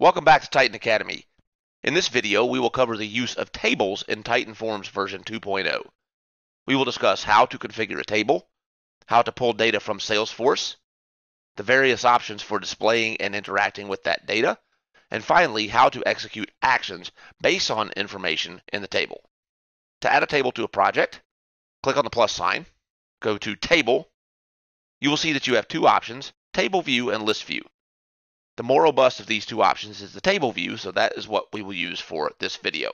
Welcome back to Titan Academy. In this video, we will cover the use of tables in Titan Forms version 2.0. We will discuss how to configure a table, how to pull data from Salesforce, the various options for displaying and interacting with that data, and finally, how to execute actions based on information in the table. To add a table to a project, click on the plus sign, go to Table. You will see that you have two options, Table View and List View. The more robust of these two options is the table view, so that is what we will use for this video.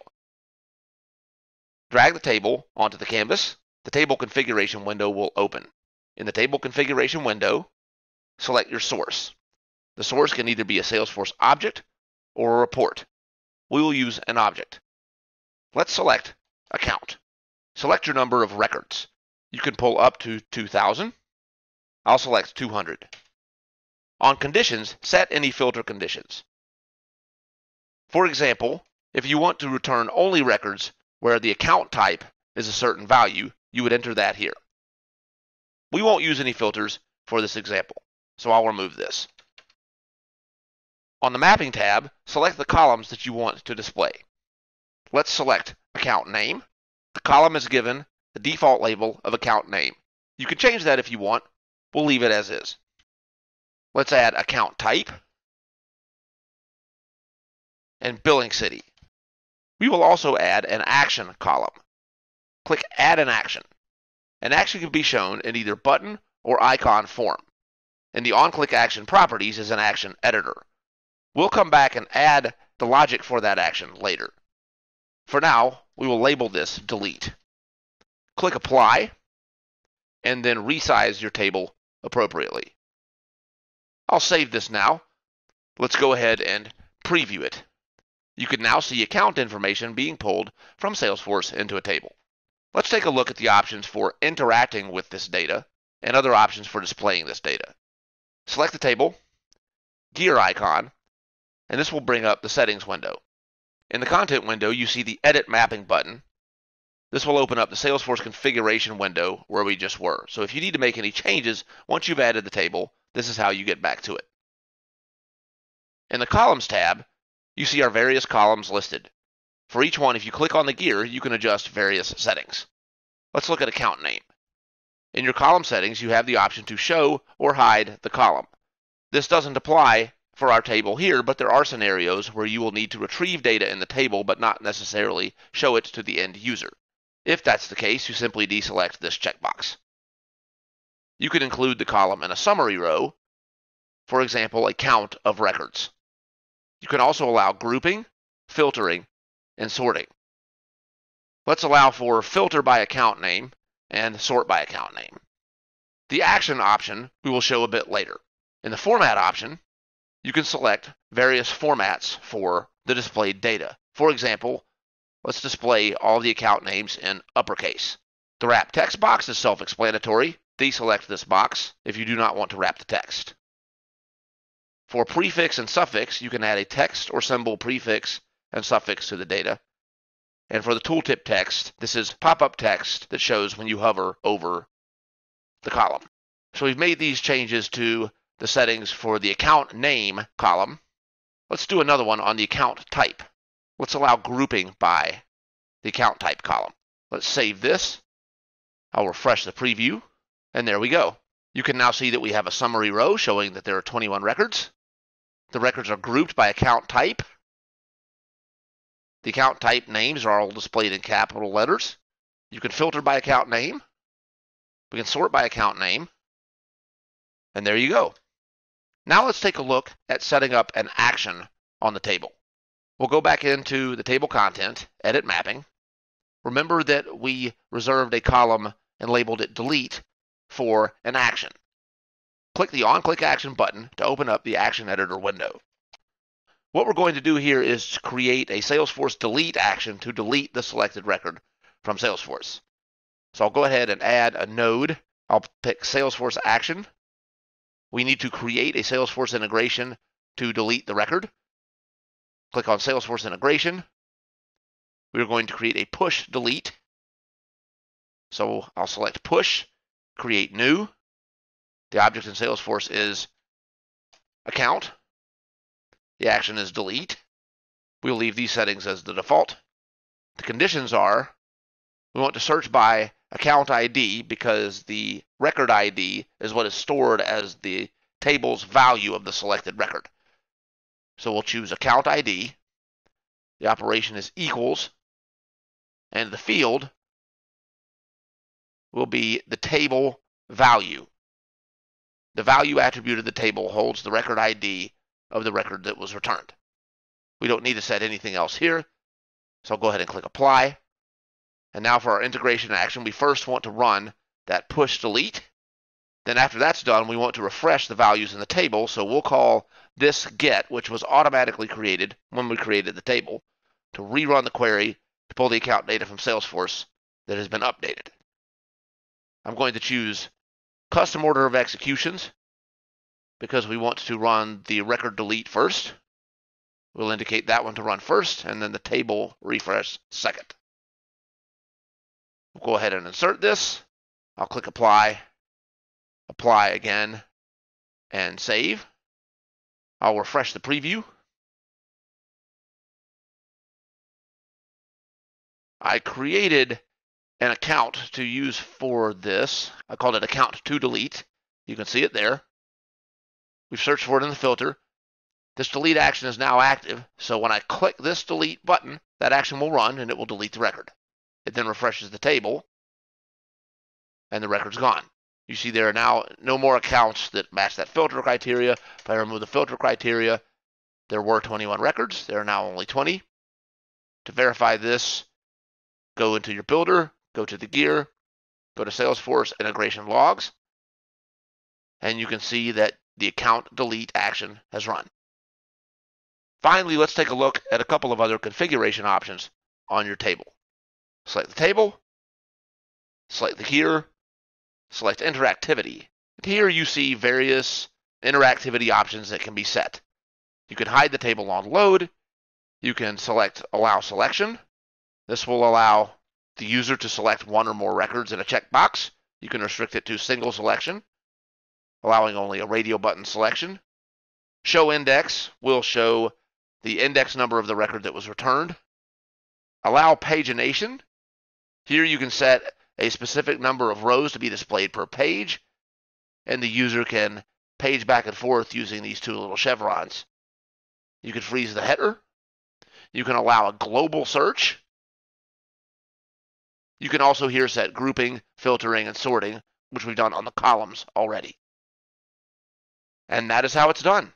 Drag the table onto the canvas. The table configuration window will open. In the table configuration window, select your source. The source can either be a Salesforce object or a report. We will use an object. Let's select account. Select your number of records. You can pull up to 2000. I'll select 200. On conditions, set any filter conditions. For example, if you want to return only records where the account type is a certain value, you would enter that here. We won't use any filters for this example, so I'll remove this. On the Mapping tab, select the columns that you want to display. Let's select Account Name. The column is given the default label of Account Name. You can change that if you want. We'll leave it as is. Let's add account type and billing city. We will also add an action column. Click Add an Action. An action can be shown in either button or icon form. In the on-click action properties is an action editor. We'll come back and add the logic for that action later. For now, we will label this delete. Click Apply, and then resize your table appropriately. I'll save this now. Let's go ahead and preview it. You can now see account information being pulled from Salesforce into a table. Let's take a look at the options for interacting with this data and other options for displaying this data. Select the table, gear icon, and this will bring up the settings window. In the content window, you see the edit mapping button. This will open up the Salesforce configuration window where we just were. So if you need to make any changes once you've added the table, this is how you get back to it. In the Columns tab, you see our various columns listed. For each one, if you click on the gear, you can adjust various settings. Let's look at account name. In your column settings, you have the option to show or hide the column. This doesn't apply for our table here, but there are scenarios where you will need to retrieve data in the table but not necessarily show it to the end user. If that's the case, you simply deselect this checkbox. You could include the column in a summary row, for example, a count of records. You can also allow grouping, filtering, and sorting. Let's allow for filter by account name and sort by account name. The action option we will show a bit later. In the format option, you can select various formats for the displayed data. For example, let's display all the account names in uppercase. The wrap text box is self-explanatory deselect this box if you do not want to wrap the text. For prefix and suffix, you can add a text or symbol prefix and suffix to the data. And for the tooltip text, this is pop-up text that shows when you hover over the column. So we've made these changes to the settings for the account name column. Let's do another one on the account type. Let's allow grouping by the account type column. Let's save this. I'll refresh the preview. And there we go. You can now see that we have a summary row showing that there are 21 records. The records are grouped by account type. The account type names are all displayed in capital letters. You can filter by account name. We can sort by account name. And there you go. Now let's take a look at setting up an action on the table. We'll go back into the table content, edit mapping. Remember that we reserved a column and labeled it delete for an action. Click the on-click action button to open up the action editor window. What we're going to do here is create a Salesforce delete action to delete the selected record from Salesforce. So I'll go ahead and add a node. I'll pick Salesforce action. We need to create a Salesforce integration to delete the record. Click on Salesforce integration. We're going to create a push delete. So I'll select push create new. The object in Salesforce is account. the action is delete. We'll leave these settings as the default. The conditions are we want to search by account ID because the record ID is what is stored as the table's value of the selected record. So we'll choose account ID. The operation is equals, and the field will be the table value. The value attribute of the table holds the record ID of the record that was returned. We don't need to set anything else here, so I'll go ahead and click Apply. And now for our integration action, we first want to run that push delete. Then after that's done, we want to refresh the values in the table, so we'll call this get, which was automatically created when we created the table, to rerun the query to pull the account data from Salesforce that has been updated. I'm going to choose custom order of executions because we want to run the record delete first. We'll indicate that one to run first and then the table refresh second. We'll go ahead and insert this. I'll click apply, apply again, and save. I'll refresh the preview. I created an account to use for this. I called it account to delete. You can see it there. We've searched for it in the filter. This delete action is now active, so when I click this delete button, that action will run and it will delete the record. It then refreshes the table, and the record's gone. You see there are now no more accounts that match that filter criteria. If I remove the filter criteria, there were 21 records. There are now only 20. To verify this, go into your builder, go to the gear, go to Salesforce integration logs, and you can see that the account delete action has run. Finally, let's take a look at a couple of other configuration options on your table. Select the table, select the gear, select interactivity. Here you see various interactivity options that can be set. You can hide the table on load. You can select allow selection. This will allow the user to select one or more records in a checkbox. You can restrict it to single selection, allowing only a radio button selection. Show index will show the index number of the record that was returned. Allow pagination. Here you can set a specific number of rows to be displayed per page, and the user can page back and forth using these two little chevrons. You can freeze the header. You can allow a global search. You can also here set grouping, filtering, and sorting, which we've done on the columns already. And that is how it's done.